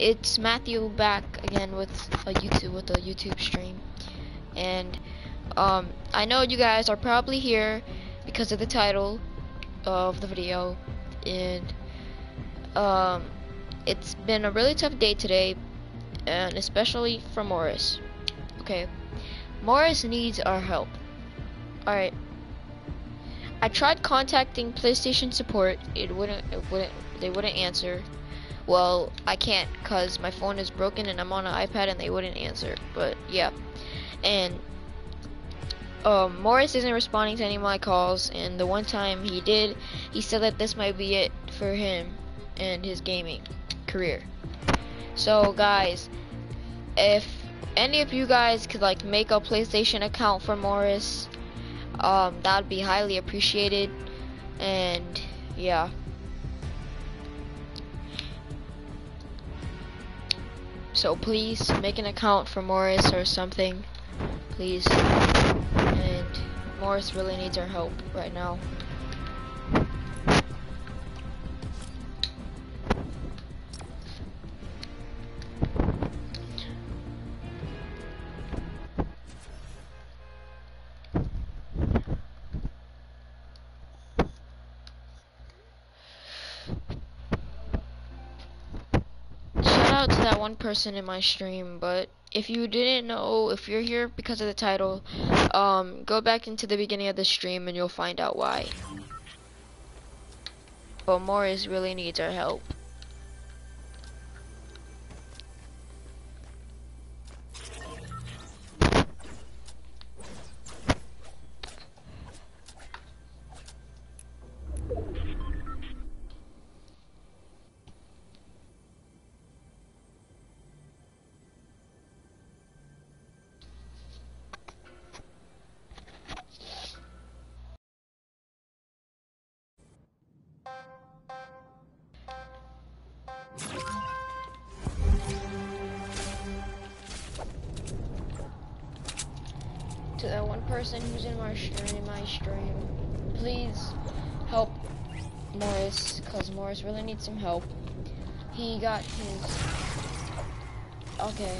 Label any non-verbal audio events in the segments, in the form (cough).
it's Matthew back again with a YouTube with a YouTube stream, and um, I know you guys are probably here because of the title of the video, and um, it's been a really tough day today, and especially for Morris. Okay, Morris needs our help. All right. I tried contacting PlayStation support. It wouldn't. It wouldn't. They wouldn't answer. Well, I can't cause my phone is broken and I'm on an iPad and they wouldn't answer. But yeah, and um, Morris isn't responding to any of my calls. And the one time he did, he said that this might be it for him and his gaming career. So guys, if any of you guys could like make a PlayStation account for Morris um, that would be highly appreciated and yeah so please make an account for Morris or something please. And Morris really needs our help right now person in my stream, but if you didn't know, if you're here because of the title, um, go back into the beginning of the stream and you'll find out why. But Morris really needs our help. Person who's in my stream, my stream, please help Morris, cause Morris really needs some help. He got his. Okay.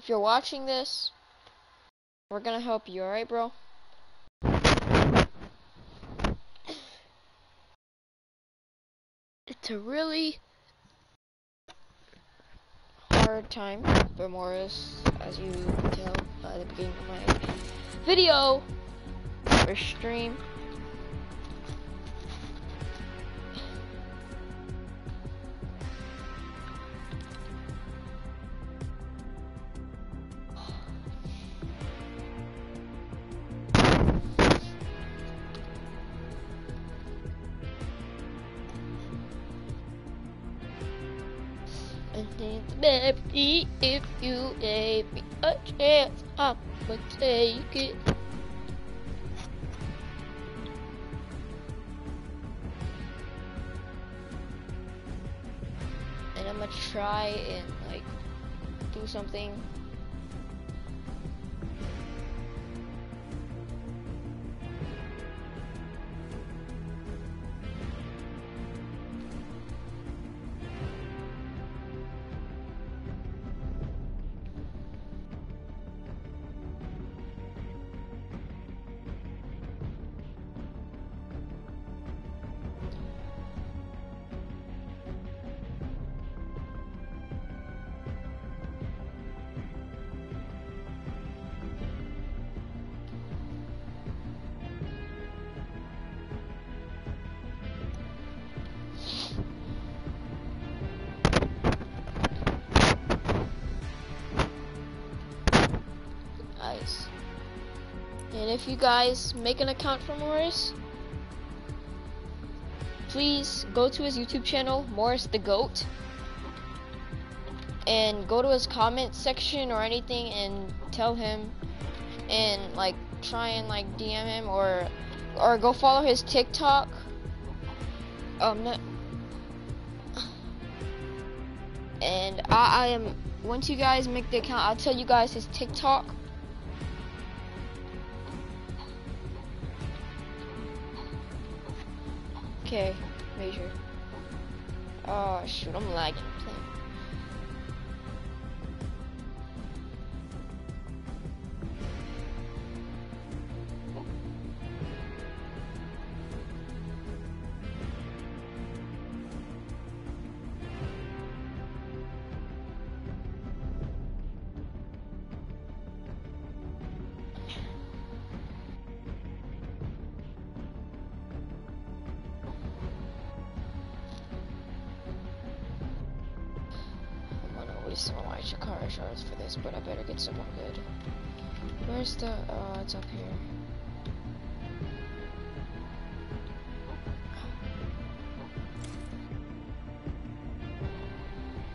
If you're watching this, we're gonna help you, alright, bro? It's a really hard time for Morris, as you can tell by the beginning of my video or stream. Baby, if you gave me a chance, I would take it. And I'm gonna try and like do something. If you guys make an account for Morris, please go to his YouTube channel, Morris the Goat, and go to his comment section or anything and tell him and like try and like DM him or or go follow his TikTok. Um, no- and I, I am once you guys make the account, I'll tell you guys his TikTok. Okay, major. Oh shoot, I'm lagging.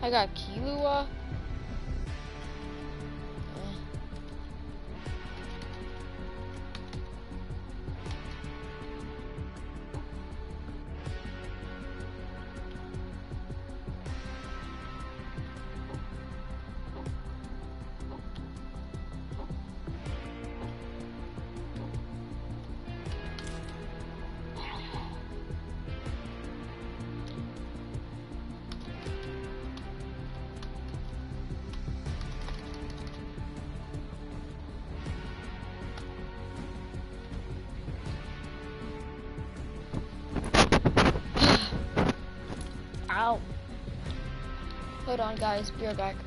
I got Kilua. Guys. Be right back.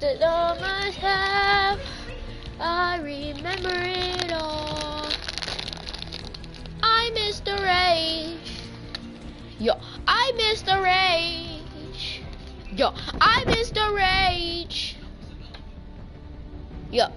That I must have. I remember it all. I miss the rage. Yo, I miss the rage. Yo, I miss the rage. Yo.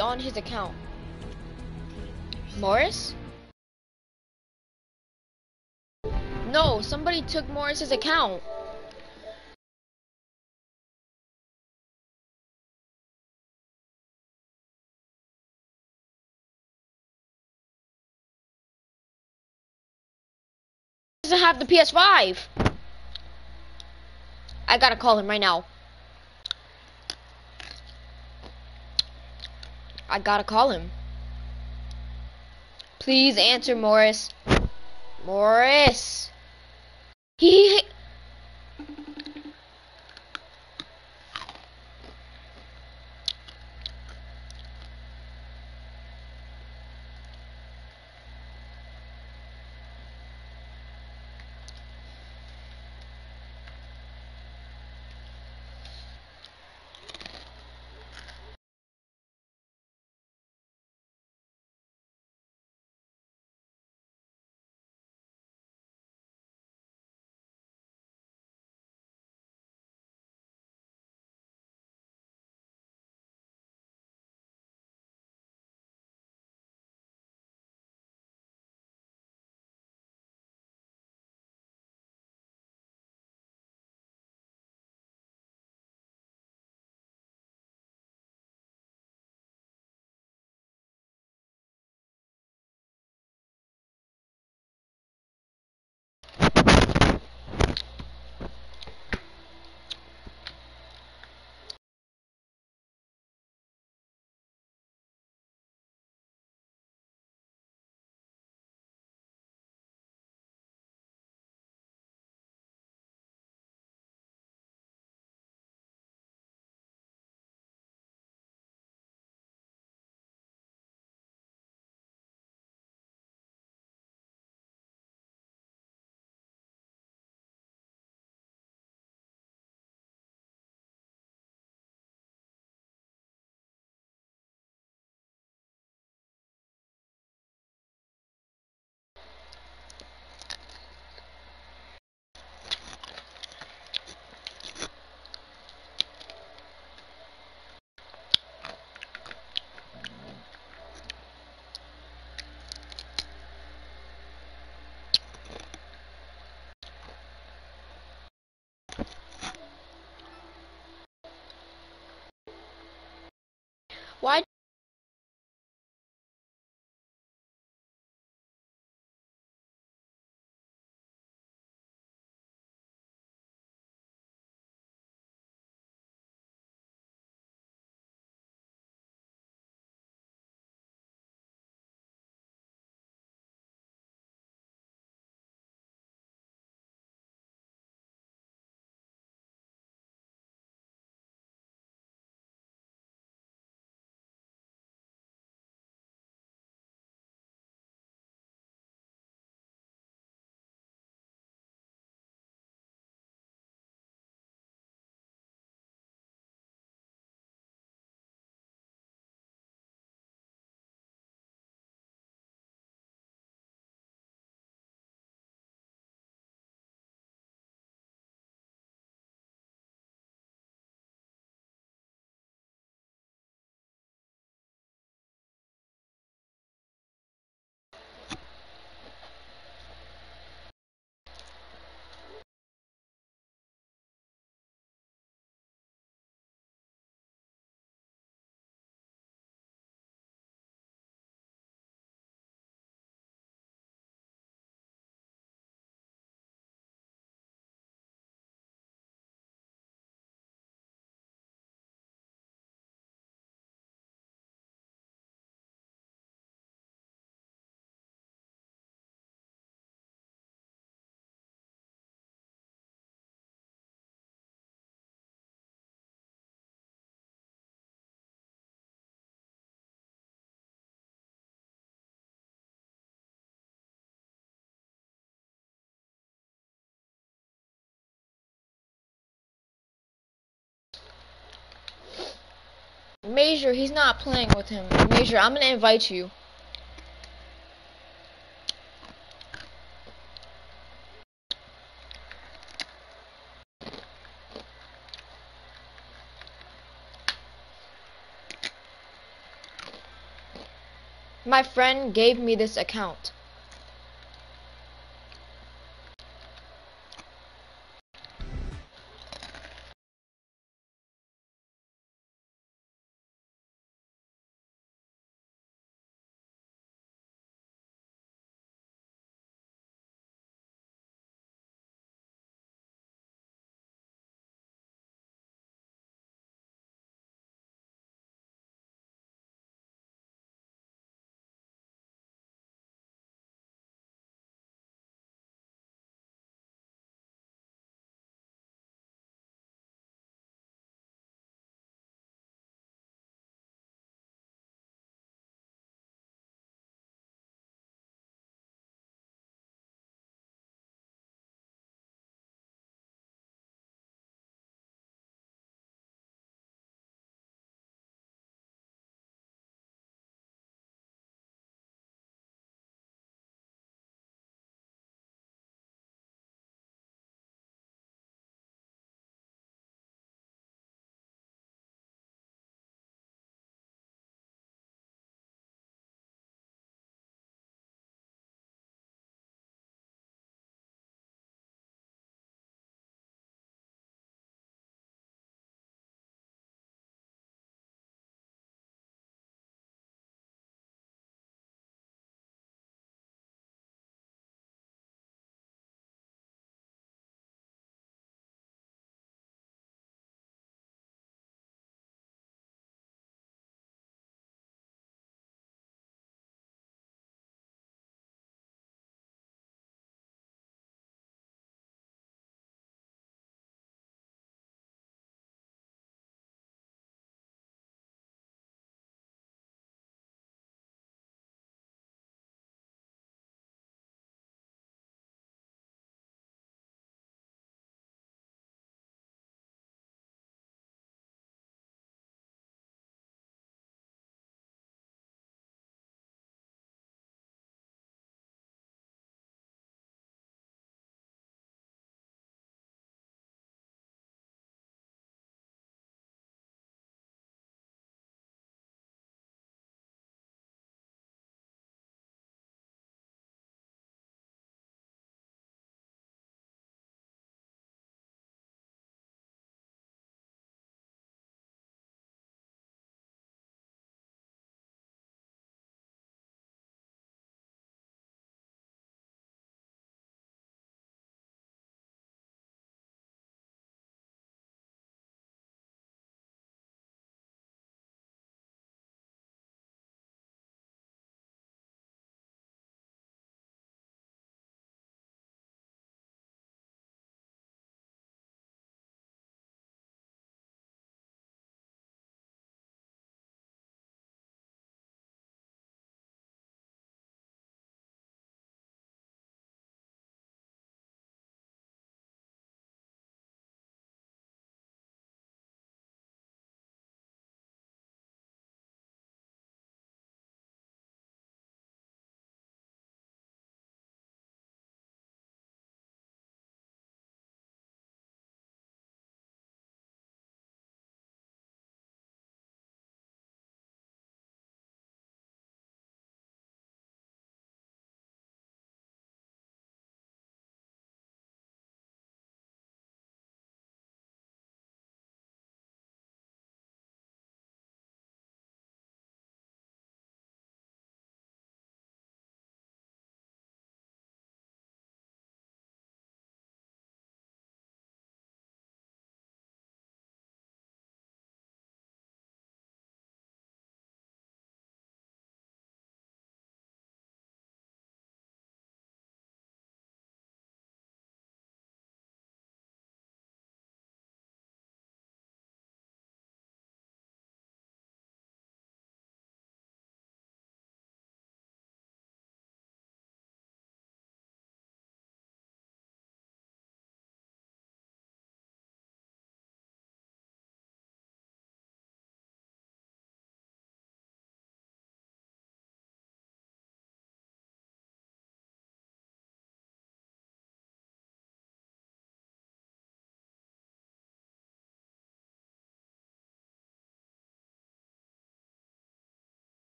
On his account. Morris? No, somebody took Morris's account. doesn't have the PS5. I gotta call him right now. I gotta call him. Please answer, Morris. Morris. He. (laughs) Major, he's not playing with him. Major, I'm gonna invite you. My friend gave me this account.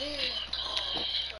Oh,